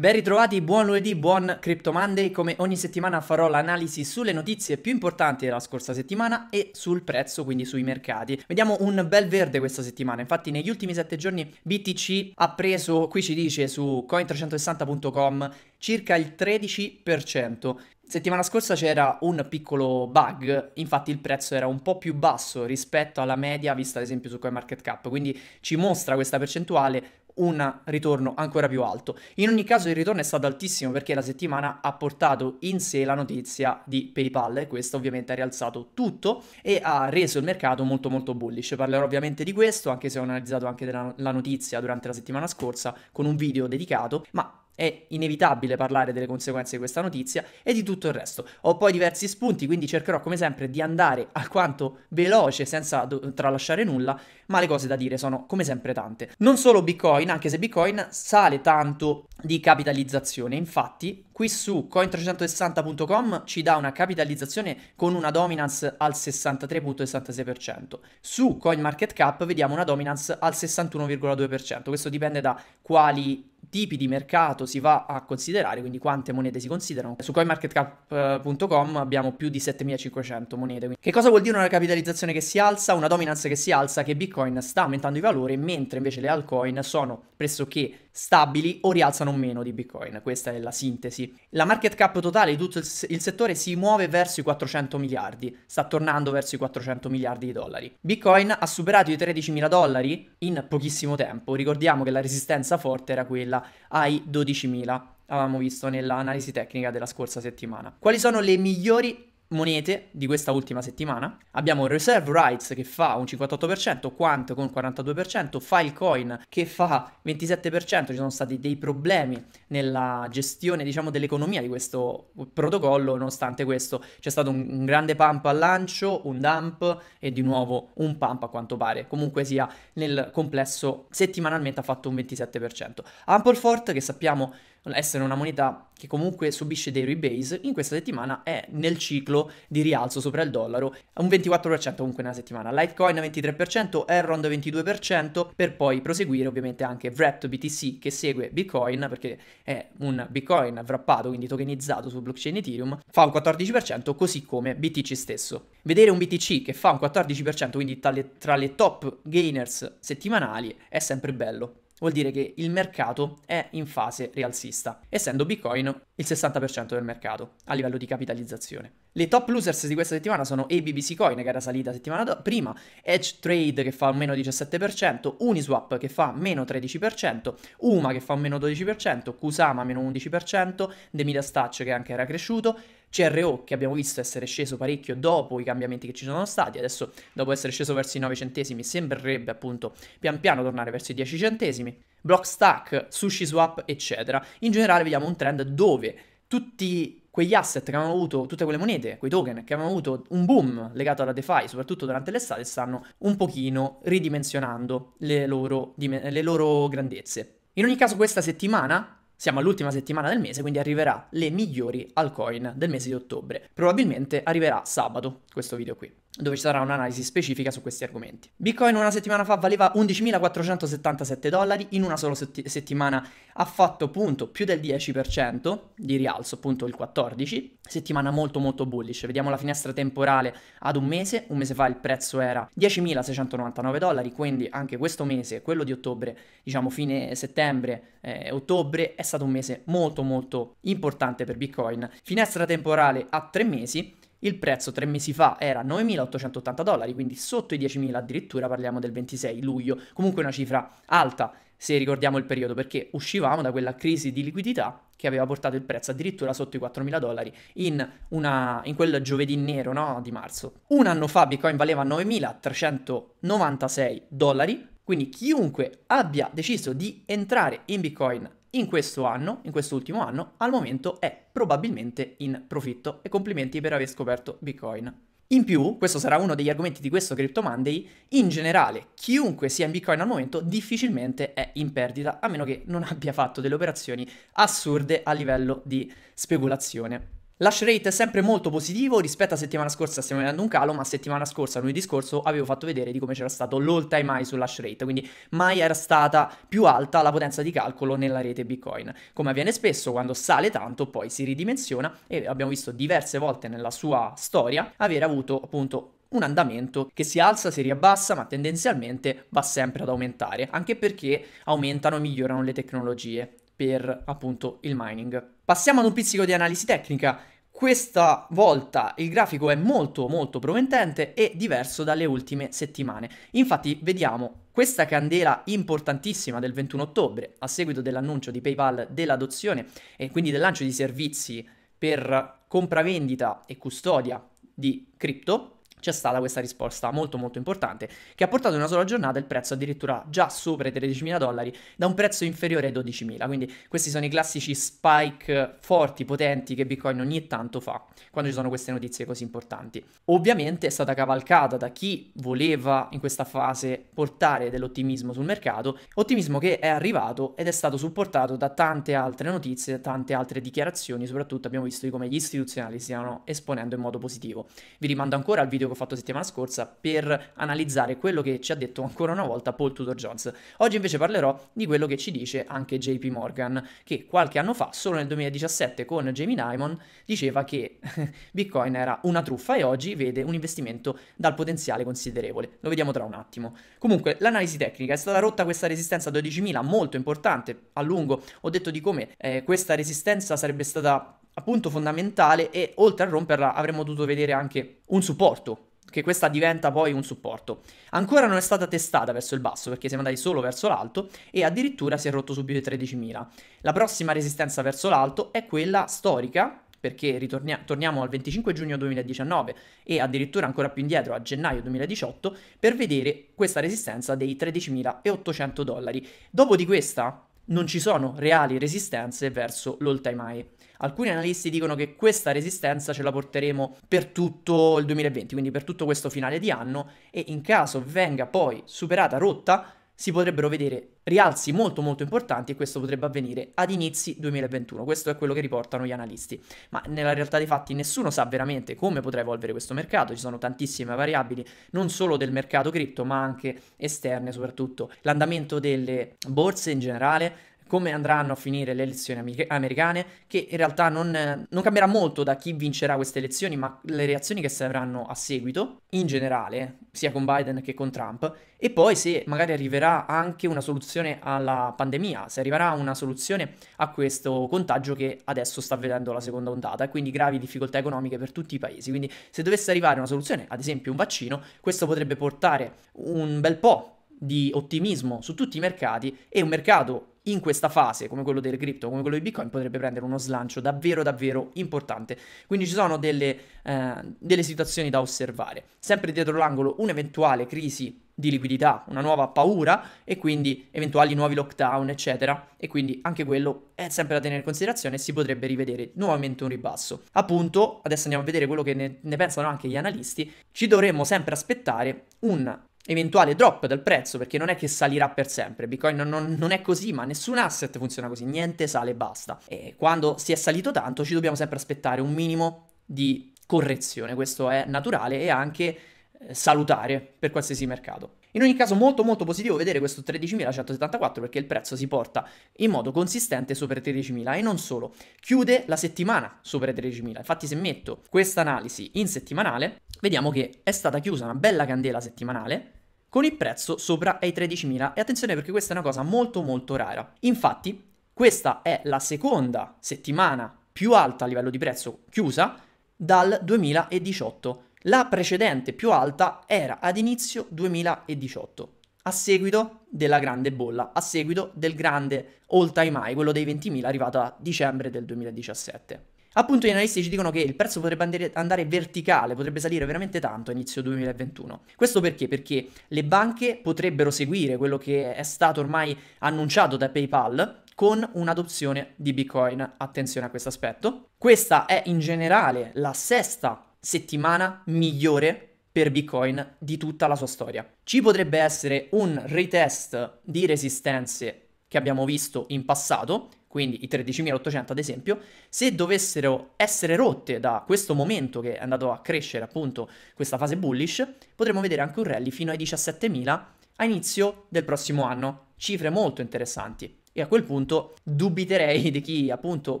Ben ritrovati, buon lunedì, buon Crypto Monday. Come ogni settimana farò l'analisi sulle notizie più importanti della scorsa settimana e sul prezzo, quindi sui mercati. Vediamo un bel verde questa settimana. Infatti, negli ultimi 7 giorni BTC ha preso, qui ci dice su coin360.com, circa il 13%. Settimana scorsa c'era un piccolo bug, infatti il prezzo era un po' più basso rispetto alla media vista ad esempio su CoinMarketCap, quindi ci mostra questa percentuale un ritorno ancora più alto. In ogni caso il ritorno è stato altissimo perché la settimana ha portato in sé la notizia di PayPal e questo ovviamente ha rialzato tutto e ha reso il mercato molto molto bullish. Parlerò ovviamente di questo anche se ho analizzato anche la notizia durante la settimana scorsa con un video dedicato, ma è inevitabile parlare delle conseguenze di questa notizia e di tutto il resto. Ho poi diversi spunti, quindi cercherò come sempre di andare alquanto veloce senza do- tralasciare nulla, ma le cose da dire sono come sempre tante. Non solo Bitcoin, anche se Bitcoin sale tanto di capitalizzazione, infatti qui su coin360.com ci dà una capitalizzazione con una dominance al 63.66%. Su CoinMarketCap vediamo una dominance al 61,2%. Questo dipende da quali tipi di mercato si va a considerare, quindi quante monete si considerano. Su coinmarketcap.com abbiamo più di 7500 monete. Che cosa vuol dire una capitalizzazione che si alza? Una dominance che si alza che Bitcoin sta aumentando di valore, mentre invece le altcoin sono pressoché stabili o rialzano meno di Bitcoin. Questa è la sintesi. La market cap totale di tutto il, il settore si muove verso i 400 miliardi, sta tornando verso i 400 miliardi di dollari. Bitcoin ha superato i 13.000 dollari in pochissimo tempo. Ricordiamo che la resistenza forte era quella ai 12.000 avevamo visto nell'analisi tecnica della scorsa settimana. Quali sono le migliori monete di questa ultima settimana. Abbiamo Reserve Rights che fa un 58%, Quant con 42%, Filecoin che fa 27%, ci sono stati dei problemi nella gestione diciamo dell'economia di questo protocollo, nonostante questo c'è stato un, un grande pump al lancio, un dump e di nuovo un pump a quanto pare, comunque sia nel complesso settimanalmente ha fatto un 27%. Amplefort che sappiamo essere una moneta che comunque subisce dei rebase, in questa settimana è nel ciclo di rialzo sopra il dollaro, un 24% comunque nella settimana. Litecoin 23%, Errond 22%, per poi proseguire ovviamente anche Wrapped BTC che segue Bitcoin, perché è un Bitcoin wrappato, quindi tokenizzato su blockchain Ethereum, fa un 14%, così come BTC stesso. Vedere un BTC che fa un 14%, quindi tra le, tra le top gainers settimanali, è sempre bello vuol dire che il mercato è in fase rialzista, essendo Bitcoin il 60% del mercato a livello di capitalizzazione. Le top losers di questa settimana sono ABBC Coin che era salita settimana do- prima, Edge Trade che fa un meno 17%, Uniswap che fa meno 13%, UMA che fa un meno 12%, Kusama meno 11%, The Midas Touch che anche era cresciuto, CRO che abbiamo visto essere sceso parecchio dopo i cambiamenti che ci sono stati, adesso dopo essere sceso verso i 9 centesimi sembrerebbe appunto pian piano tornare verso i 10 centesimi, Blockstack, SushiSwap eccetera. In generale vediamo un trend dove tutti quegli asset che avevano avuto, tutte quelle monete, quei token che avevano avuto un boom legato alla DeFi, soprattutto durante l'estate, stanno un pochino ridimensionando le loro, le loro grandezze. In ogni caso questa settimana siamo all'ultima settimana del mese, quindi arriverà le migliori altcoin del mese di ottobre. Probabilmente arriverà sabato questo video qui dove ci sarà un'analisi specifica su questi argomenti. Bitcoin una settimana fa valeva 11.477 dollari, in una sola setti- settimana ha fatto appunto più del 10% di rialzo, appunto il 14%, settimana molto molto bullish. Vediamo la finestra temporale ad un mese, un mese fa il prezzo era 10.699 dollari, quindi anche questo mese, quello di ottobre, diciamo fine settembre, eh, ottobre, è stato un mese molto molto importante per Bitcoin. Finestra temporale a tre mesi, il prezzo tre mesi fa era 9.880 dollari, quindi sotto i 10.000 addirittura, parliamo del 26 luglio, comunque una cifra alta se ricordiamo il periodo, perché uscivamo da quella crisi di liquidità che aveva portato il prezzo addirittura sotto i 4.000 dollari in, una, in quel giovedì nero no, di marzo. Un anno fa Bitcoin valeva 9.396 dollari, quindi chiunque abbia deciso di entrare in Bitcoin in questo anno, in quest'ultimo anno, al momento è probabilmente in profitto e complimenti per aver scoperto Bitcoin. In più, questo sarà uno degli argomenti di questo Crypto Monday, in generale chiunque sia in Bitcoin al momento difficilmente è in perdita, a meno che non abbia fatto delle operazioni assurde a livello di speculazione. L'hash rate è sempre molto positivo, rispetto a settimana scorsa stiamo vedendo un calo, ma settimana scorsa, lunedì scorso, avevo fatto vedere di come c'era stato l'all time high sull'hash rate, quindi mai era stata più alta la potenza di calcolo nella rete Bitcoin. Come avviene spesso, quando sale tanto poi si ridimensiona e abbiamo visto diverse volte nella sua storia aver avuto appunto un andamento che si alza, si riabbassa, ma tendenzialmente va sempre ad aumentare, anche perché aumentano e migliorano le tecnologie per appunto il mining. Passiamo ad un pizzico di analisi tecnica. Questa volta il grafico è molto molto promettente e diverso dalle ultime settimane. Infatti vediamo questa candela importantissima del 21 ottobre a seguito dell'annuncio di PayPal dell'adozione e quindi del lancio di servizi per compravendita e custodia di cripto c'è stata questa risposta molto molto importante che ha portato in una sola giornata il prezzo addirittura già sopra i 13.000 dollari da un prezzo inferiore ai 12.000 quindi questi sono i classici spike forti, potenti che Bitcoin ogni tanto fa quando ci sono queste notizie così importanti. Ovviamente è stata cavalcata da chi voleva in questa fase portare dell'ottimismo sul mercato ottimismo che è arrivato ed è stato supportato da tante altre notizie tante altre dichiarazioni soprattutto abbiamo visto di come gli istituzionali stiano esponendo in modo positivo. Vi rimando ancora al video che ho fatto settimana scorsa per analizzare quello che ci ha detto ancora una volta Paul Tudor Jones. Oggi invece parlerò di quello che ci dice anche JP Morgan, che qualche anno fa, solo nel 2017 con Jamie Dimon, diceva che Bitcoin era una truffa e oggi vede un investimento dal potenziale considerevole. Lo vediamo tra un attimo. Comunque, l'analisi tecnica è stata rotta questa resistenza a 12.000 molto importante, a lungo ho detto di come eh, questa resistenza sarebbe stata appunto fondamentale e oltre a romperla avremmo dovuto vedere anche un supporto che questa diventa poi un supporto. Ancora non è stata testata verso il basso perché siamo andati solo verso l'alto e addirittura si è rotto subito i 13.000. La prossima resistenza verso l'alto è quella storica perché ritornia- torniamo al 25 giugno 2019 e addirittura ancora più indietro a gennaio 2018 per vedere questa resistenza dei 13.800 dollari. Dopo di questa non ci sono reali resistenze verso l'all time high. Alcuni analisti dicono che questa resistenza ce la porteremo per tutto il 2020, quindi per tutto questo finale di anno e in caso venga poi superata, rotta, si potrebbero vedere rialzi molto molto importanti e questo potrebbe avvenire ad inizi 2021. Questo è quello che riportano gli analisti. Ma nella realtà dei fatti nessuno sa veramente come potrà evolvere questo mercato, ci sono tantissime variabili, non solo del mercato cripto, ma anche esterne, soprattutto l'andamento delle borse in generale, come andranno a finire le elezioni americane, che in realtà non, non, cambierà molto da chi vincerà queste elezioni, ma le reazioni che saranno a seguito, in generale, sia con Biden che con Trump, e poi se magari arriverà anche una soluzione alla pandemia, se arriverà una soluzione a questo contagio che adesso sta vedendo la seconda ondata, e quindi gravi difficoltà economiche per tutti i paesi. Quindi se dovesse arrivare una soluzione, ad esempio un vaccino, questo potrebbe portare un bel po' di ottimismo su tutti i mercati e un mercato in questa fase, come quello del cripto, come quello di Bitcoin, potrebbe prendere uno slancio davvero, davvero importante. Quindi ci sono delle, eh, delle situazioni da osservare. Sempre dietro l'angolo un'eventuale crisi di liquidità, una nuova paura e quindi eventuali nuovi lockdown, eccetera. E quindi anche quello è sempre da tenere in considerazione e si potrebbe rivedere nuovamente un ribasso. Appunto, adesso andiamo a vedere quello che ne, ne pensano anche gli analisti. Ci dovremmo sempre aspettare un eventuale drop del prezzo, perché non è che salirà per sempre. Bitcoin non, non, è così, ma nessun asset funziona così, niente sale e basta. E quando si è salito tanto ci dobbiamo sempre aspettare un minimo di correzione, questo è naturale e anche eh, salutare per qualsiasi mercato. In ogni caso molto molto positivo vedere questo 13.174 perché il prezzo si porta in modo consistente sopra i 13.000 e non solo, chiude la settimana sopra i 13.000. Infatti se metto questa analisi in settimanale, vediamo che è stata chiusa una bella candela settimanale con il prezzo sopra ai 13.000 e attenzione perché questa è una cosa molto molto rara. Infatti questa è la seconda settimana più alta a livello di prezzo chiusa dal 2018 la precedente più alta era ad inizio 2018, a seguito della grande bolla, a seguito del grande all time high, quello dei 20.000 arrivato a dicembre del 2017. Appunto gli analisti ci dicono che il prezzo potrebbe andare, verticale, potrebbe salire veramente tanto a inizio 2021. Questo perché? Perché le banche potrebbero seguire quello che è stato ormai annunciato da PayPal con un'adozione di Bitcoin. Attenzione a questo aspetto. Questa è in generale la sesta settimana migliore per Bitcoin di tutta la sua storia. Ci potrebbe essere un retest di resistenze che abbiamo visto in passato, quindi i 13.800 ad esempio, se dovessero essere rotte da questo momento che è andato a crescere appunto questa fase bullish, potremmo vedere anche un rally fino ai 17.000 a inizio del prossimo anno. Cifre molto interessanti. E a quel punto dubiterei di chi appunto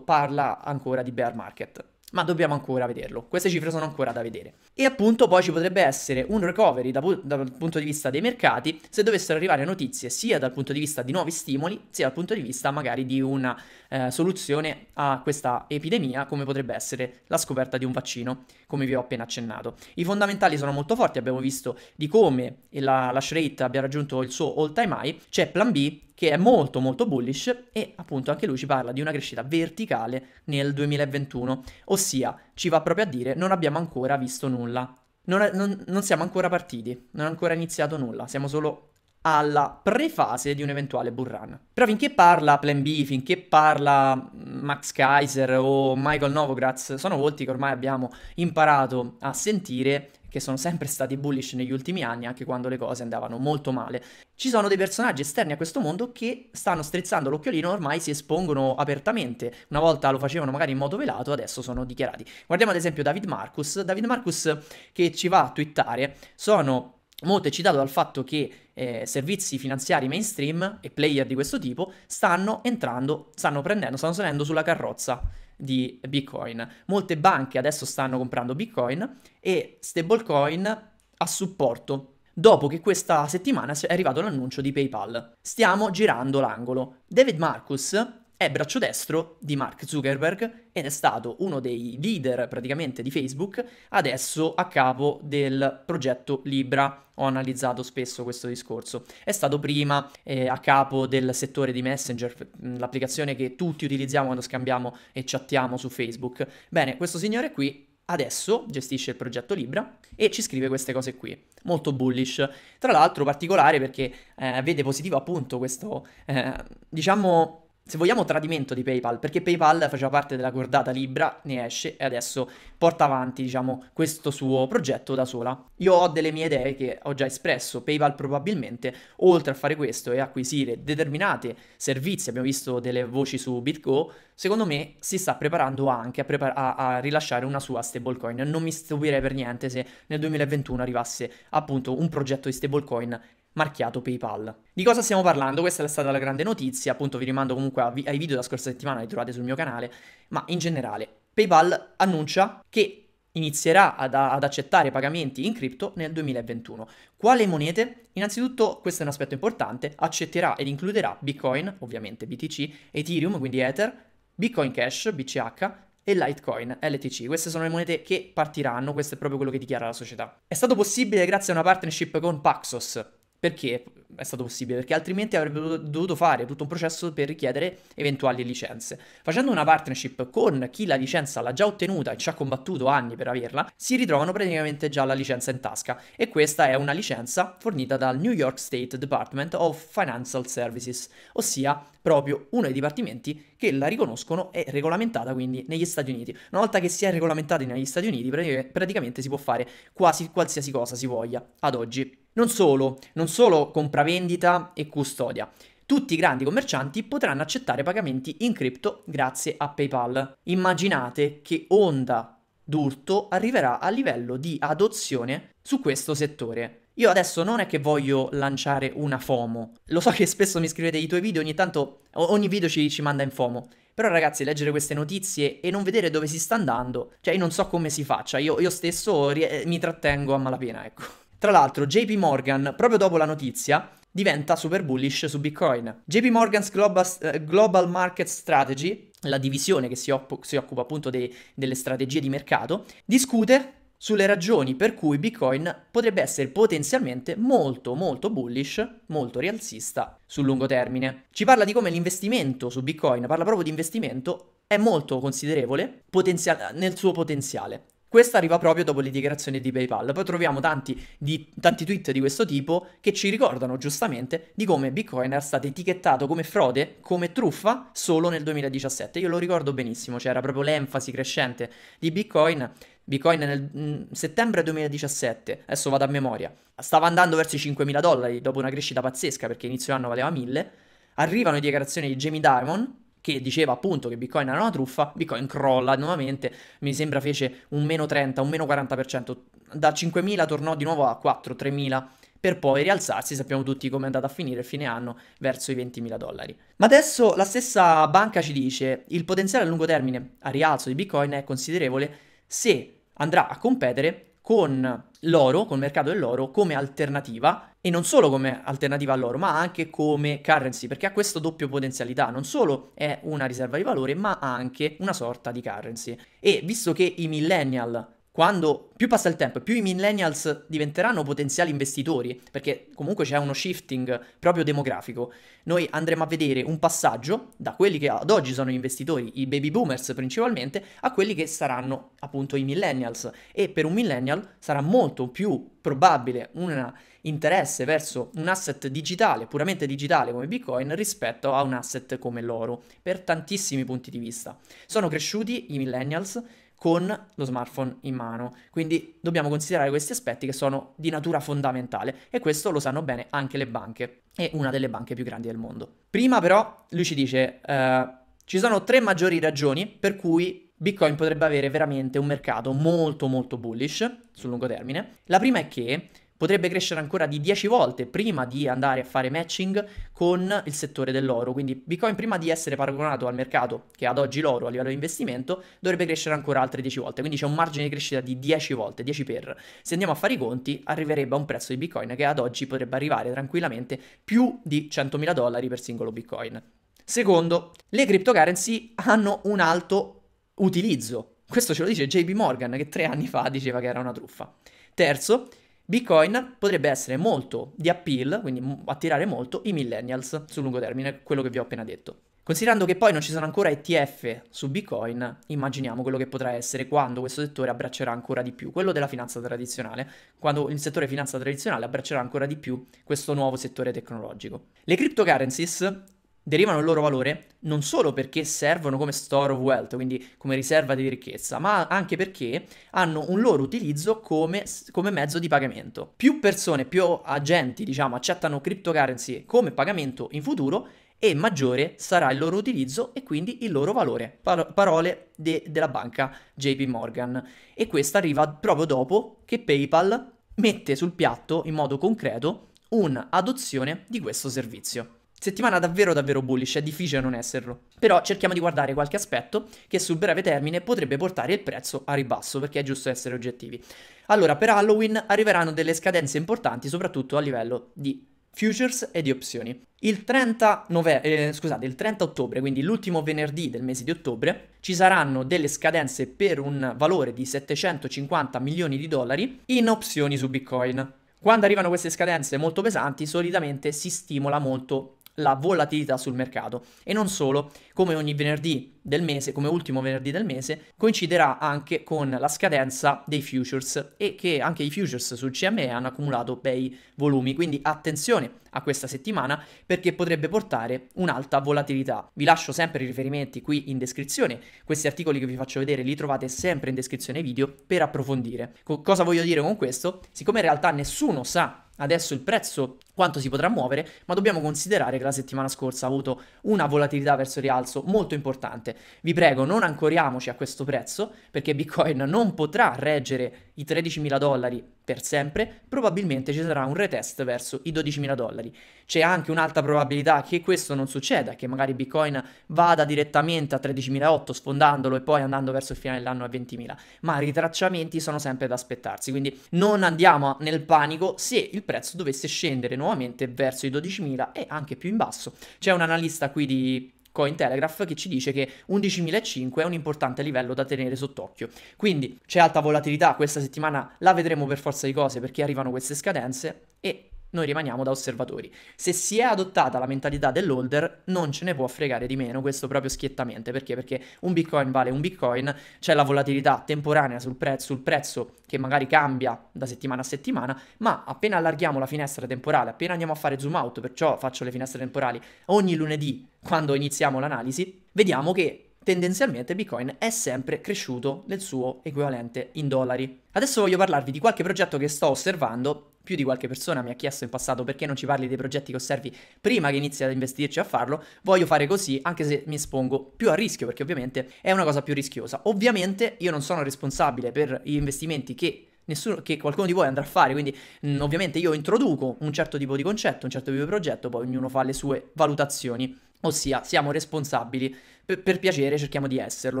parla ancora di bear market ma dobbiamo ancora vederlo. Queste cifre sono ancora da vedere. E appunto poi ci potrebbe essere un recovery da, dal punto di vista dei mercati se dovessero arrivare notizie sia dal punto di vista di nuovi stimoli, sia dal punto di vista magari di una eh, soluzione a questa epidemia, come potrebbe essere la scoperta di un vaccino, come vi ho appena accennato. I fondamentali sono molto forti, abbiamo visto di come la, la rate abbia raggiunto il suo all time high, c'è plan B che è molto molto bullish e appunto anche lui ci parla di una crescita verticale nel 2021, ossia ci va proprio a dire non abbiamo ancora visto nulla, non, non, non siamo ancora partiti, non è ancora iniziato nulla, siamo solo alla prefase di un eventuale bull run. Però finché parla Plan B, finché parla Max Kaiser o Michael Novogratz, sono volti che ormai abbiamo imparato a sentire che sono sempre stati bullish negli ultimi anni, anche quando le cose andavano molto male. Ci sono dei personaggi esterni a questo mondo che stanno strizzando l'occhiolino, ormai si espongono apertamente. Una volta lo facevano magari in modo velato, adesso sono dichiarati. Guardiamo ad esempio David Marcus. David Marcus che ci va a twittare, sono molto eccitato dal fatto che eh, servizi finanziari mainstream e player di questo tipo stanno entrando, stanno prendendo, stanno salendo sulla carrozza di Bitcoin. Molte banche adesso stanno comprando Bitcoin e stablecoin a supporto. Dopo che questa settimana è arrivato l'annuncio di PayPal. Stiamo girando l'angolo. David Marcus è braccio destro di Mark Zuckerberg ed è stato uno dei leader praticamente di Facebook, adesso a capo del progetto Libra. Ho analizzato spesso questo discorso. È stato prima eh, a capo del settore di Messenger, l'applicazione che tutti utilizziamo quando scambiamo e chattiamo su Facebook. Bene, questo signore qui adesso gestisce il progetto Libra e ci scrive queste cose qui, molto bullish. Tra l'altro particolare perché eh, vede positivo appunto questo, eh, diciamo, se vogliamo, tradimento di PayPal, perché PayPal faceva parte della cordata Libra, ne esce e adesso porta avanti, diciamo, questo suo progetto da sola. Io ho delle mie idee che ho già espresso. PayPal probabilmente, oltre a fare questo e acquisire determinati servizi, abbiamo visto delle voci su BitGo, secondo me si sta preparando anche a, prepar- a, a rilasciare una sua stablecoin. Non mi stupirei per niente se nel 2021 arrivasse appunto un progetto di stablecoin marchiato PayPal. Di cosa stiamo parlando? Questa è stata la grande notizia, appunto vi rimando comunque ai video della scorsa settimana, li trovate sul mio canale, ma in generale PayPal annuncia che inizierà ad, ad, accettare pagamenti in cripto nel 2021. Quale monete? Innanzitutto, questo è un aspetto importante, accetterà ed includerà Bitcoin, ovviamente BTC, Ethereum, quindi Ether, Bitcoin Cash, BCH, e Litecoin, LTC. Queste sono le monete che partiranno, questo è proprio quello che dichiara la società. È stato possibile grazie a una partnership con Paxos, perché è stato possibile? Perché altrimenti avrebbe dovuto fare tutto un processo per richiedere eventuali licenze. Facendo una partnership con chi la licenza l'ha già ottenuta e ci ha combattuto anni per averla, si ritrovano praticamente già la licenza in tasca. E questa è una licenza fornita dal New York State Department of Financial Services, ossia proprio uno dei dipartimenti che la riconoscono e regolamentata quindi negli Stati Uniti. Una volta che si è regolamentati negli Stati Uniti, praticamente si può fare quasi qualsiasi cosa si voglia ad oggi. Non solo, non solo compravendita e custodia. Tutti i grandi commercianti potranno accettare pagamenti in cripto grazie a PayPal. Immaginate che onda d'urto arriverà a livello di adozione su questo settore. Io adesso non è che voglio lanciare una FOMO. Lo so che spesso mi scrivete i tuoi video, ogni tanto, ogni video ci, ci manda in FOMO. Però ragazzi, leggere queste notizie e non vedere dove si sta andando, cioè io non so come si faccia, io, io stesso rie- mi trattengo a malapena, ecco. Tra l'altro, JP Morgan, proprio dopo la notizia, diventa super bullish su Bitcoin. JP Morgan's Global, uh, Global Market Strategy, la divisione che si, op- si occupa appunto de- delle strategie di mercato, discute sulle ragioni per cui Bitcoin potrebbe essere potenzialmente molto molto bullish, molto rialzista sul lungo termine. Ci parla di come l'investimento su Bitcoin, parla proprio di investimento, è molto considerevole potenzial- nel suo potenziale. Questa arriva proprio dopo le dichiarazioni di PayPal. Poi troviamo tanti, di, tanti, tweet di questo tipo che ci ricordano giustamente di come Bitcoin era stato etichettato come frode, come truffa, solo nel 2017. Io lo ricordo benissimo, c'era proprio l'enfasi crescente di Bitcoin. Bitcoin nel mm, settembre 2017, adesso vado a memoria, stava andando verso i 5.000 dollari dopo una crescita pazzesca perché inizio anno valeva 1.000. Arrivano le dichiarazioni di Jamie Dimon che diceva appunto che Bitcoin era una truffa, Bitcoin crolla nuovamente, mi sembra fece un meno 30, un meno 40%, da 5.000 tornò di nuovo a 4, 3.000 per poi rialzarsi, sappiamo tutti come è andata a finire il fine anno, verso i 20.000 dollari. Ma adesso la stessa banca ci dice il potenziale a lungo termine a rialzo di Bitcoin è considerevole se andrà a competere con l'oro, con il mercato dell'oro, come alternativa e non solo come alternativa all'oro, ma anche come currency, perché ha questa doppia potenzialità, non solo è una riserva di valore, ma anche una sorta di currency. E visto che i millennial quando più passa il tempo più i millennials diventeranno potenziali investitori, perché comunque c'è uno shifting proprio demografico, noi andremo a vedere un passaggio da quelli che ad oggi sono investitori, i baby boomers principalmente, a quelli che saranno appunto i millennials. E per un millennial sarà molto più probabile un interesse verso un asset digitale, puramente digitale come Bitcoin, rispetto a un asset come l'oro, per tantissimi punti di vista. Sono cresciuti i millennials con lo smartphone in mano. Quindi dobbiamo considerare questi aspetti che sono di natura fondamentale e questo lo sanno bene anche le banche e una delle banche più grandi del mondo. Prima però lui ci dice eh, ci sono tre maggiori ragioni per cui Bitcoin potrebbe avere veramente un mercato molto molto bullish sul lungo termine. La prima è che potrebbe crescere ancora di 10 volte prima di andare a fare matching con il settore dell'oro. Quindi Bitcoin prima di essere paragonato al mercato che ad oggi l'oro a livello di investimento dovrebbe crescere ancora altre 10 volte. Quindi c'è un margine di crescita di 10 volte, 10 per. Se andiamo a fare i conti arriverebbe a un prezzo di Bitcoin che ad oggi potrebbe arrivare tranquillamente più di 100.000 dollari per singolo Bitcoin. Secondo, le cryptocurrency hanno un alto utilizzo. Questo ce lo dice JP Morgan che tre anni fa diceva che era una truffa. Terzo, Bitcoin potrebbe essere molto di appeal, quindi attirare molto i millennials sul lungo termine, quello che vi ho appena detto. Considerando che poi non ci sono ancora ETF su Bitcoin, immaginiamo quello che potrà essere quando questo settore abbraccerà ancora di più, quello della finanza tradizionale, quando il settore finanza tradizionale abbraccerà ancora di più questo nuovo settore tecnologico. Le cryptocurrencies derivano il loro valore non solo perché servono come store of wealth, quindi come riserva di ricchezza, ma anche perché hanno un loro utilizzo come, come mezzo di pagamento. Più persone, più agenti, diciamo, accettano cryptocurrency come pagamento in futuro e maggiore sarà il loro utilizzo e quindi il loro valore. Par- parole de- della banca JP Morgan. E questa arriva proprio dopo che PayPal mette sul piatto in modo concreto un'adozione di questo servizio. Settimana davvero davvero bullish, è difficile non esserlo. Però cerchiamo di guardare qualche aspetto che sul breve termine potrebbe portare il prezzo a ribasso, perché è giusto essere oggettivi. Allora, per Halloween arriveranno delle scadenze importanti, soprattutto a livello di futures e di opzioni. Il 30, nove- eh, scusate, il 30 ottobre, quindi l'ultimo venerdì del mese di ottobre, ci saranno delle scadenze per un valore di 750 milioni di dollari in opzioni su Bitcoin. Quando arrivano queste scadenze molto pesanti, solitamente si stimola molto la volatilità sul mercato. E non solo, come ogni venerdì del mese, come ultimo venerdì del mese, coinciderà anche con la scadenza dei futures e che anche i futures sul CME hanno accumulato bei volumi. Quindi attenzione a questa settimana perché potrebbe portare un'alta volatilità. Vi lascio sempre i riferimenti qui in descrizione. Questi articoli che vi faccio vedere li trovate sempre in descrizione video per approfondire. Co- cosa voglio dire con questo? Siccome in realtà nessuno sa adesso il prezzo quanto si potrà muovere, ma dobbiamo considerare che la settimana scorsa ha avuto una volatilità verso il rialzo molto importante. Vi prego, non ancoriamoci a questo prezzo, perché Bitcoin non potrà reggere i 13.000 dollari per sempre, probabilmente ci sarà un retest verso i 12.000 dollari. C'è anche un'alta probabilità che questo non succeda, che magari Bitcoin vada direttamente a 13.008 sfondandolo e poi andando verso il fine dell'anno a 20.000, ma ritracciamenti sono sempre da aspettarsi, quindi non andiamo nel panico se il prezzo dovesse scendere nuovamente verso i 12.000 e anche più in basso. C'è un analista qui di Cointelegraph che ci dice che 11.005 è un importante livello da tenere sott'occhio. Quindi c'è alta volatilità, questa settimana la vedremo per forza di cose perché arrivano queste scadenze e noi rimaniamo da osservatori. Se si è adottata la mentalità dell'holder, non ce ne può fregare di meno, questo proprio schiettamente. Perché? Perché un bitcoin vale un bitcoin, c'è la volatilità temporanea sul prezzo, sul prezzo che magari cambia da settimana a settimana, ma appena allarghiamo la finestra temporale, appena andiamo a fare zoom out, perciò faccio le finestre temporali ogni lunedì quando iniziamo l'analisi, vediamo che tendenzialmente Bitcoin è sempre cresciuto nel suo equivalente in dollari. Adesso voglio parlarvi di qualche progetto che sto osservando più di qualche persona mi ha chiesto in passato perché non ci parli dei progetti che osservi prima che inizi ad investirci a farlo, voglio fare così anche se mi espongo più a rischio perché ovviamente è una cosa più rischiosa. Ovviamente io non sono responsabile per gli investimenti che nessuno, che qualcuno di voi andrà a fare. Quindi, mh, ovviamente, io introduco un certo tipo di concetto, un certo tipo di progetto, poi ognuno fa le sue valutazioni. Ossia, siamo responsabili per, piacere, cerchiamo di esserlo.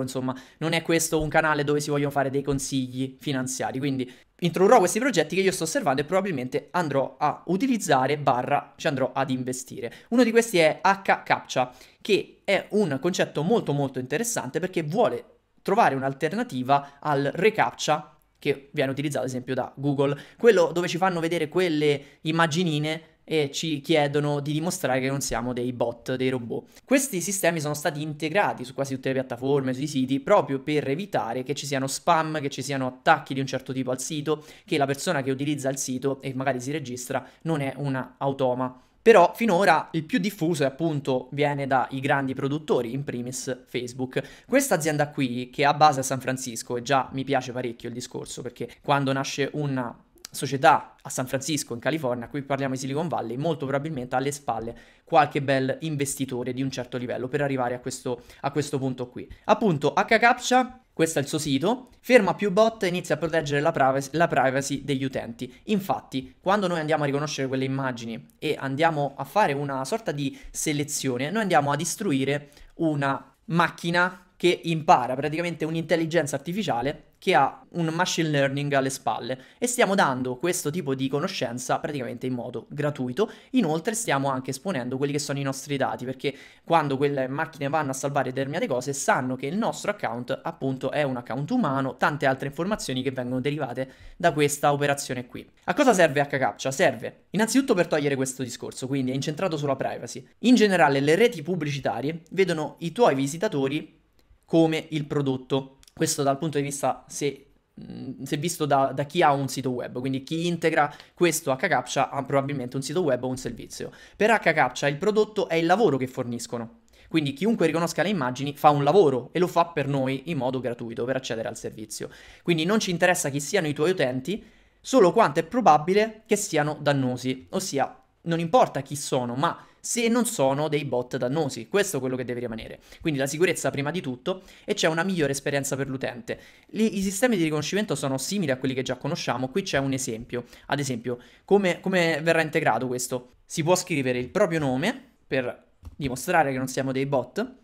Insomma, non è questo un canale dove si vogliono fare dei consigli finanziari. Quindi, introdurrò questi progetti che io sto osservando e probabilmente andrò a utilizzare, barra, ci andrò ad investire. Uno di questi è H-Captcha, che è un concetto molto molto interessante perché vuole trovare un'alternativa al recaptcha che viene utilizzato ad esempio da Google, quello dove ci fanno vedere quelle immaginine e ci chiedono di dimostrare che non siamo dei bot, dei robot. Questi sistemi sono stati integrati su quasi tutte le piattaforme, sui siti, proprio per evitare che ci siano spam, che ci siano attacchi di un certo tipo al sito, che la persona che utilizza il sito e magari si registra non è una automa. Però finora il più diffuso appunto viene dai grandi produttori, in primis Facebook. Questa azienda qui, che ha base a San Francisco, e già mi piace parecchio il discorso, perché quando nasce una società a San Francisco, in California, qui parliamo di Silicon Valley, molto probabilmente alle spalle qualche bel investitore di un certo livello per arrivare a questo, a questo punto qui. Appunto, HCaptcha questo è il suo sito, ferma più bot e inizia a proteggere la privacy, la privacy, degli utenti. Infatti, quando noi andiamo a riconoscere quelle immagini e andiamo a fare una sorta di selezione, noi andiamo a istruire una macchina che impara praticamente un'intelligenza artificiale che ha un machine learning alle spalle e stiamo dando questo tipo di conoscenza praticamente in modo gratuito. Inoltre stiamo anche esponendo quelli che sono i nostri dati perché quando quelle macchine vanno a salvare determinate cose sanno che il nostro account appunto è un account umano, tante altre informazioni che vengono derivate da questa operazione qui. A cosa serve HCaptcha? Serve innanzitutto per togliere questo discorso, quindi è incentrato sulla privacy. In generale le reti pubblicitarie vedono i tuoi visitatori come il prodotto. Questo dal punto di vista se se visto da, da, chi ha un sito web, quindi chi integra questo HCaptcha ha probabilmente un sito web o un servizio. Per HCaptcha il prodotto è il lavoro che forniscono. Quindi chiunque riconosca le immagini fa un lavoro e lo fa per noi in modo gratuito per accedere al servizio. Quindi non ci interessa chi siano i tuoi utenti, solo quanto è probabile che siano dannosi, ossia non importa chi sono, ma se non sono dei bot dannosi. Questo è quello che deve rimanere. Quindi la sicurezza prima di tutto e c'è una migliore esperienza per l'utente. I sistemi di riconoscimento sono simili a quelli che già conosciamo. Qui c'è un esempio. Ad esempio, come, come verrà integrato questo? Si può scrivere il proprio nome per dimostrare che non siamo dei bot.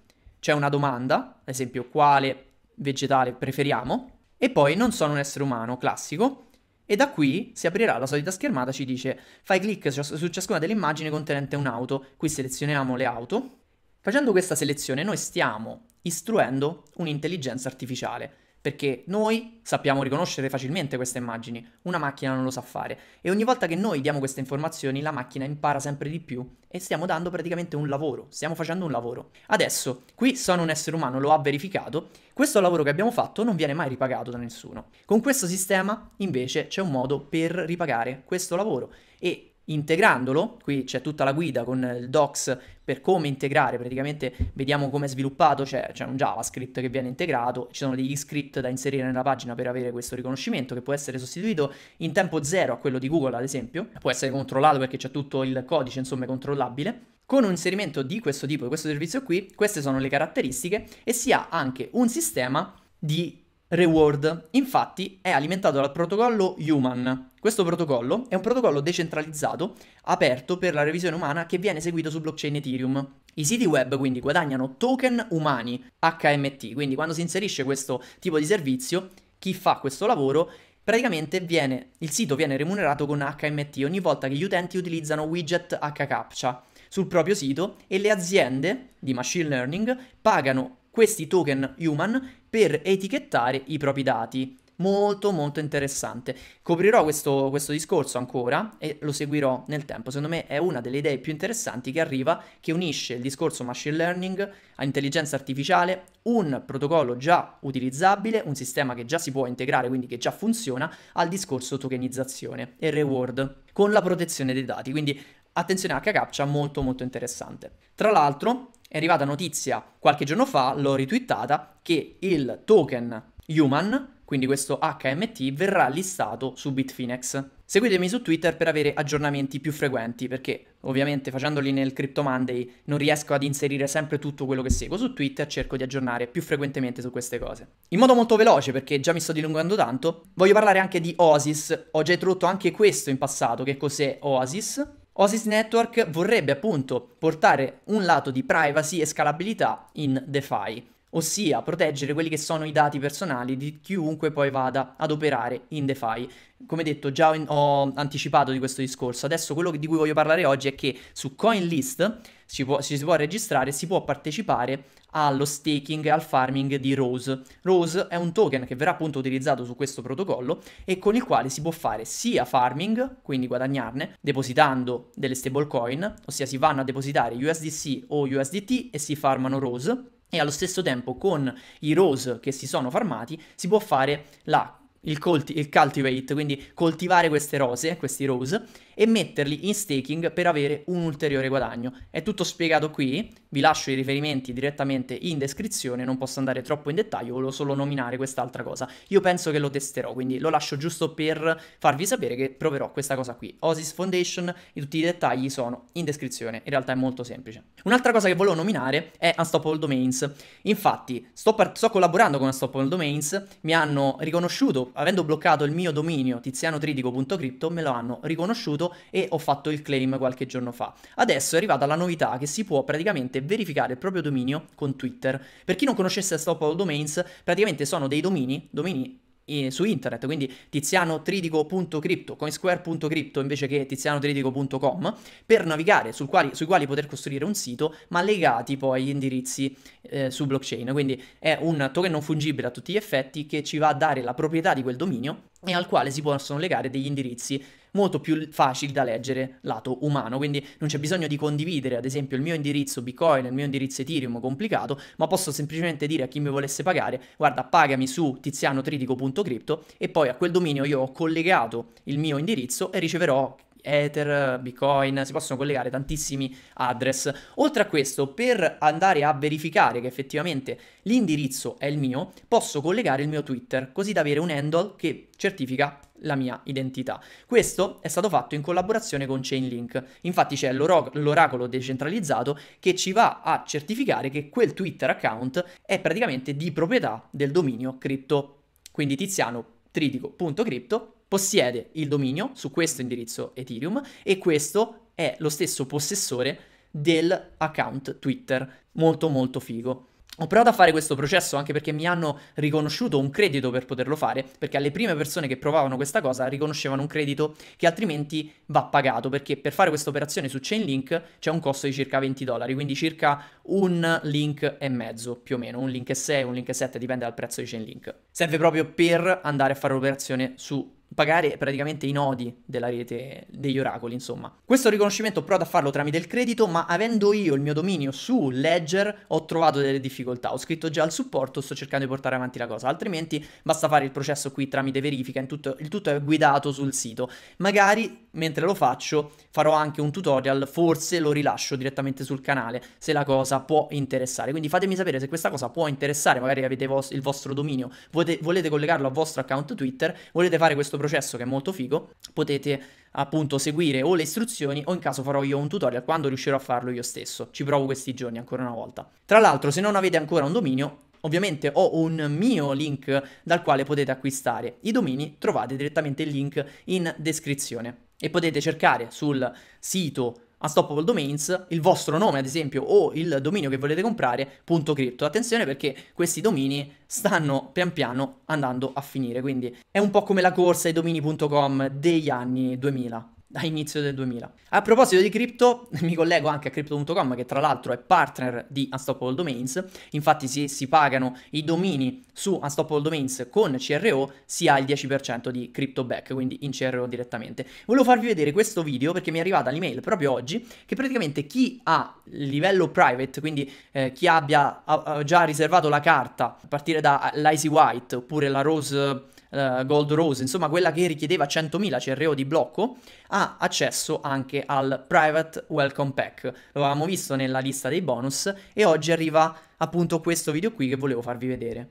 C'è una domanda, ad esempio quale vegetale preferiamo. E poi non sono un essere umano, classico. E da qui si aprirà la solita schermata, ci dice fai clic su ciascuna delle immagini contenente un'auto, qui selezioniamo le auto. Facendo questa selezione noi stiamo istruendo un'intelligenza artificiale perché noi sappiamo riconoscere facilmente queste immagini, una macchina non lo sa fare e ogni volta che noi diamo queste informazioni la macchina impara sempre di più e stiamo dando praticamente un lavoro, stiamo facendo un lavoro. Adesso, qui sono un essere umano, lo ha verificato, questo lavoro che abbiamo fatto non viene mai ripagato da nessuno. Con questo sistema invece c'è un modo per ripagare questo lavoro e integrandolo, qui c'è tutta la guida con il docs per come integrare, praticamente vediamo come è sviluppato, c'è, c'è, un JavaScript che viene integrato, ci sono degli script da inserire nella pagina per avere questo riconoscimento che può essere sostituito in tempo zero a quello di Google ad esempio, può essere controllato perché c'è tutto il codice insomma controllabile. Con un inserimento di questo tipo, di questo servizio qui, queste sono le caratteristiche e si ha anche un sistema di reward. Infatti è alimentato dal protocollo Human. Questo protocollo è un protocollo decentralizzato, aperto per la revisione umana che viene eseguito su blockchain Ethereum. I siti web quindi guadagnano token umani HMT, quindi quando si inserisce questo tipo di servizio, chi fa questo lavoro praticamente viene, il sito viene remunerato con HMT ogni volta che gli utenti utilizzano widget HCaptcha sul proprio sito e le aziende di machine learning pagano questi token human per etichettare i propri dati. Molto molto interessante. Coprirò questo, questo, discorso ancora e lo seguirò nel tempo. Secondo me è una delle idee più interessanti che arriva, che unisce il discorso machine learning a intelligenza artificiale, un protocollo già utilizzabile, un sistema che già si può integrare, quindi che già funziona, al discorso tokenizzazione e reward con la protezione dei dati. Quindi attenzione a HCaptcha, molto molto interessante. Tra l'altro, è arrivata notizia qualche giorno fa, l'ho ritwittata, che il token Human, quindi questo HMT, verrà listato su Bitfinex. Seguitemi su Twitter per avere aggiornamenti più frequenti, perché ovviamente facendoli nel Crypto Monday non riesco ad inserire sempre tutto quello che seguo su Twitter, cerco di aggiornare più frequentemente su queste cose. In modo molto veloce, perché già mi sto dilungando tanto, voglio parlare anche di Oasis. Ho già introdotto anche questo in passato, che cos'è Oasis. Oasis Network vorrebbe appunto portare un lato di privacy e scalabilità in DeFi ossia proteggere quelli che sono i dati personali di chiunque poi vada ad operare in DeFi. Come detto, già ho anticipato di questo discorso. Adesso quello di cui voglio parlare oggi è che su CoinList ci, può, si può registrare e si può partecipare allo staking e al farming di Rose. Rose è un token che verrà appunto utilizzato su questo protocollo e con il quale si può fare sia farming, quindi guadagnarne, depositando delle stablecoin, ossia si vanno a depositare USDC o USDT e si farmano Rose e allo stesso tempo con i rose che si sono farmati si può fare la, il, colti- il cultivate, quindi coltivare queste rose, questi rose, e metterli in staking per avere un ulteriore guadagno. È tutto spiegato qui, vi lascio i riferimenti direttamente in descrizione, non posso andare troppo in dettaglio, volevo solo nominare quest'altra cosa. Io penso che lo testerò, quindi lo lascio giusto per farvi sapere che proverò questa cosa qui. Osis Foundation, tutti i dettagli sono in descrizione, in realtà è molto semplice. Un'altra cosa che volevo nominare è Unstoppable Domains. Infatti, sto, sto collaborando con Unstoppable Domains, mi hanno riconosciuto, avendo bloccato il mio dominio tizianotridico.crypto, me lo hanno riconosciuto fatto e ho fatto il claim qualche giorno fa. Adesso è arrivata la novità che si può praticamente verificare il proprio dominio con Twitter. Per chi non conoscesse Stoppable Domains, praticamente sono dei domini, domini su internet, quindi tizianotridico.crypto, coinsquare.crypto invece che tizianotridico.com, per navigare quali, sui quali poter costruire un sito, ma legati poi agli indirizzi eh, su blockchain. Quindi è un token non fungibile a tutti gli effetti che ci va a dare la proprietà di quel dominio e al quale si possono legare degli indirizzi molto più facili da leggere lato umano, quindi non c'è bisogno di condividere ad esempio il mio indirizzo Bitcoin, il mio indirizzo Ethereum complicato, ma posso semplicemente dire a chi mi volesse pagare, guarda pagami su tizianotritico.crypto e poi a quel dominio io ho collegato il mio indirizzo e riceverò Ether, Bitcoin, si possono collegare tantissimi address. Oltre a questo, per andare a verificare che effettivamente l'indirizzo è il mio, posso collegare il mio Twitter, così da avere un handle che certifica la mia identità. Questo è stato fatto in collaborazione con Chainlink. Infatti c'è l'oracolo decentralizzato che ci va a certificare che quel Twitter account è praticamente di proprietà del dominio cripto. Quindi tiziano tritico.crypto possiede il dominio su questo indirizzo Ethereum e questo è lo stesso possessore dell'account Twitter. Molto molto figo. Ho provato a fare questo processo anche perché mi hanno riconosciuto un credito per poterlo fare, perché alle prime persone che provavano questa cosa riconoscevano un credito che altrimenti va pagato, perché per fare questa operazione su Chainlink c'è un costo di circa 20 dollari, quindi circa un link e mezzo più o meno, un link e 6, un link e 7, dipende dal prezzo di Chainlink. Serve proprio per andare a fare l'operazione su pagare praticamente i nodi della rete degli oracoli, insomma. Questo riconoscimento ho provato a farlo tramite il credito, ma avendo io il mio dominio su Ledger ho trovato delle difficoltà. Ho scritto già al supporto, sto cercando di portare avanti la cosa, altrimenti basta fare il processo qui tramite verifica, tutto, il tutto è guidato sul sito. Magari mentre lo faccio farò anche un tutorial, forse lo rilascio direttamente sul canale se la cosa può interessare. Quindi fatemi sapere se questa cosa può interessare, magari avete il vostro dominio, volete, volete collegarlo al vostro account Twitter, volete fare questo processo che è molto figo, potete appunto seguire o le istruzioni o in caso farò io un tutorial quando riuscirò a farlo io stesso. Ci provo questi giorni ancora una volta. Tra l'altro, se non avete ancora un dominio, Ovviamente ho un mio link dal quale potete acquistare i domini, trovate direttamente il link in descrizione e potete cercare sul sito Unstoppable Domains il vostro nome ad esempio o il dominio che volete comprare punto .crypto attenzione perché questi domini stanno pian piano andando a finire quindi è un po' come la corsa ai domini.com degli anni 2000 a inizio del 2000. A proposito di cripto, mi collego anche a crypto.com che tra l'altro è partner di Unstoppable Domains, infatti se si pagano i domini su Unstoppable Domains con CRO si ha il 10% di crypto back, quindi in CRO direttamente. Volevo farvi vedere questo video perché mi è arrivata l'email proprio oggi che praticamente chi ha livello private, quindi eh, chi abbia ha, già riservato la carta a partire da l'Icy White oppure la Rose uh, Gold Rose, insomma quella che richiedeva 100.000 CRO di blocco, ha accesso anche al Private Welcome Pack. Lo avevamo visto nella lista dei bonus e oggi arriva appunto questo video qui che volevo farvi vedere.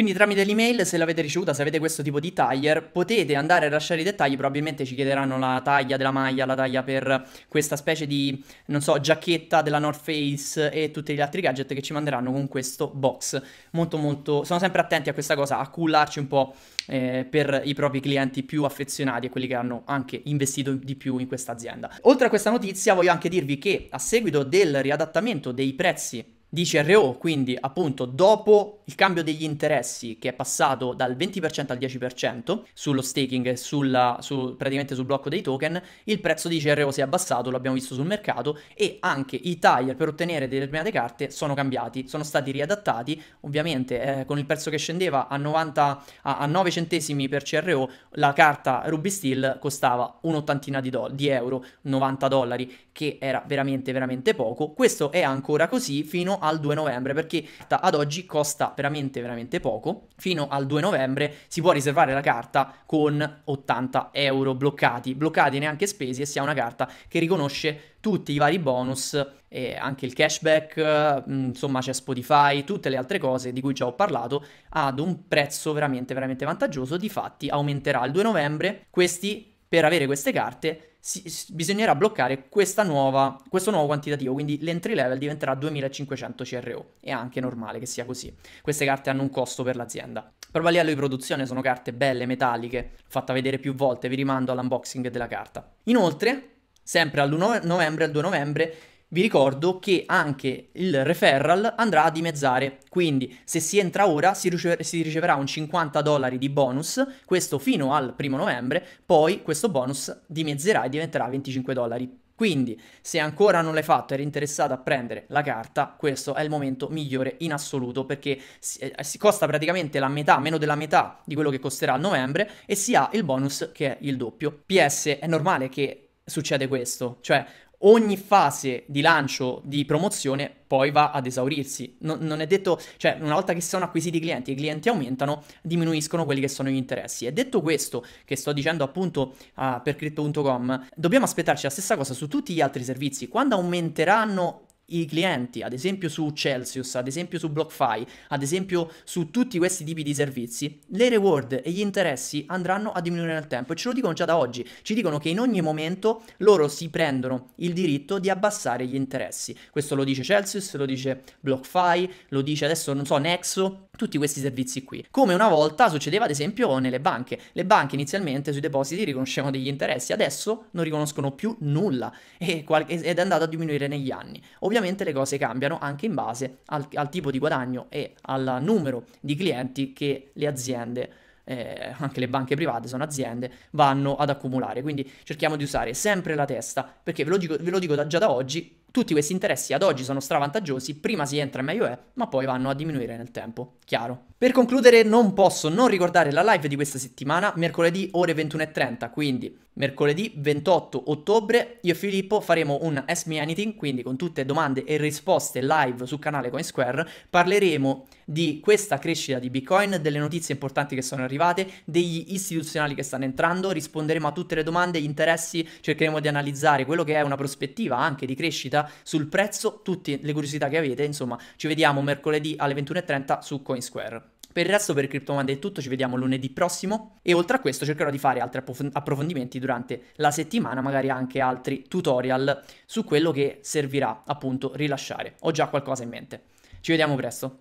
Quindi tramite l'email, se l'avete ricevuta, se avete questo tipo di taglia, potete andare a lasciare i dettagli, probabilmente ci chiederanno la taglia della maglia, la taglia per questa specie di, non so, giacchetta della North Face e tutti gli altri gadget che ci manderanno con questo box. Molto molto, sono sempre attenti a questa cosa, a cullarci un po' eh, per i propri clienti più affezionati e quelli che hanno anche investito di più in questa azienda. Oltre a questa notizia voglio anche dirvi che a seguito del riadattamento dei prezzi di CRO, quindi appunto dopo il cambio degli interessi che è passato dal 20% al 10% sullo staking, sulla, su, praticamente sul blocco dei token, il prezzo di CRO si è abbassato, l'abbiamo visto sul mercato e anche i tire per ottenere determinate carte sono cambiati, sono stati riadattati, ovviamente eh, con il prezzo che scendeva a, 90, a, a 9 centesimi per CRO la carta Ruby Steel costava un'ottantina di, do- di euro, 90 dollari, che era veramente veramente poco, questo è ancora così fino al 2 novembre perché ad oggi costa veramente veramente poco. Fino al 2 novembre si può riservare la carta con 80 euro bloccati, bloccati neanche spesi e si ha una carta che riconosce tutti i vari bonus e anche il cashback, mm, insomma c'è Spotify, tutte le altre cose di cui già ho parlato ad un prezzo veramente veramente vantaggioso, difatti aumenterà il 2 novembre, questi per avere queste carte si, bisognerà bloccare nuova, questo nuovo quantitativo, quindi l'entry level diventerà 2500 CRO. È anche normale che sia così. Queste carte hanno un costo per l'azienda. Però a livello di produzione sono carte belle, metalliche, fatta vedere più volte, vi rimando all'unboxing della carta. Inoltre, sempre all'1 novembre, al 2 novembre, vi ricordo che anche il referral andrà a dimezzare, quindi se si entra ora si, ricever- si riceverà un 50 dollari di bonus, questo fino al primo novembre, poi questo bonus dimezzerà e diventerà 25 dollari. Quindi, se ancora non l'hai fatto e eri interessato a prendere la carta, questo è il momento migliore in assoluto perché si, eh, si, costa praticamente la metà, meno della metà di quello che costerà a novembre e si ha il bonus che è il doppio. PS, è normale che succede questo, cioè ogni fase di lancio di promozione poi va ad esaurirsi. Non, non, è detto, cioè, una volta che sono acquisiti i clienti e i clienti aumentano, diminuiscono quelli che sono gli interessi. E detto questo, che sto dicendo appunto uh, per crypto.com, dobbiamo aspettarci la stessa cosa su tutti gli altri servizi. Quando aumenteranno i clienti, ad esempio su Celsius, ad esempio su BlockFi, ad esempio su tutti questi tipi di servizi, le reward e gli interessi andranno a diminuire nel tempo e ce lo dicono già da oggi. Ci dicono che in ogni momento loro si prendono il diritto di abbassare gli interessi. Questo lo dice Celsius, lo dice BlockFi, lo dice adesso non so Nexo, tutti questi servizi qui. Come una volta succedeva ad esempio nelle banche. Le banche inizialmente sui depositi riconoscevano degli interessi, adesso non riconoscono più nulla ed è andato a diminuire negli anni. Ovviamente ovviamente le cose cambiano anche in base al, al tipo di guadagno e al numero di clienti che le aziende eh, anche le banche private sono aziende, vanno ad accumulare. Quindi cerchiamo di usare sempre la testa, perché ve lo dico, ve lo dico da, già da oggi, tutti questi interessi ad oggi sono stravantaggiosi, prima si entra meglio è, ma poi vanno a diminuire nel tempo, chiaro. Per concludere non posso non ricordare la live di questa settimana, mercoledì ore 21.30, quindi mercoledì 28 ottobre io e Filippo faremo un Ask Me Anything, quindi con tutte domande e risposte live sul canale CoinSquare, parleremo di questa crescita di Bitcoin, delle notizie importanti che sono arrivate, degli istituzionali che stanno entrando, risponderemo a tutte le domande, gli interessi, cercheremo di analizzare quello che è una prospettiva anche di crescita sul prezzo, tutte le curiosità che avete, insomma ci vediamo mercoledì alle 21.30 su CoinSquare. Per il resto per il Crypto Monday è tutto, ci vediamo lunedì prossimo e oltre a questo cercherò di fare altri approfondimenti durante la settimana, magari anche altri tutorial su quello che servirà appunto rilasciare. Ho già qualcosa in mente. Ci vediamo presto.